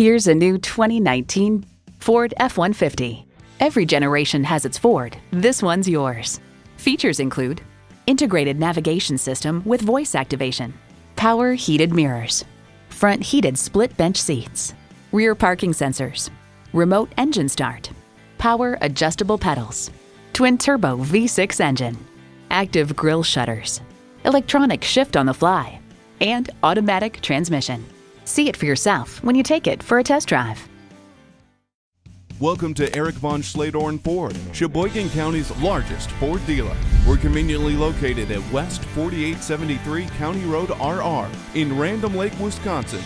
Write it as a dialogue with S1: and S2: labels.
S1: Here's a new 2019 Ford F-150. Every generation has its Ford. This one's yours. Features include integrated navigation system with voice activation, power heated mirrors, front heated split bench seats, rear parking sensors, remote engine start, power adjustable pedals, twin turbo V6 engine, active grille shutters, electronic shift on the fly, and automatic transmission. See it for yourself when you take it for a test drive.
S2: Welcome to Eric Von Schledorn Ford, Sheboygan County's largest Ford dealer. We're conveniently located at West 4873 County Road RR in Random Lake, Wisconsin.